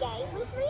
giải thuốc rất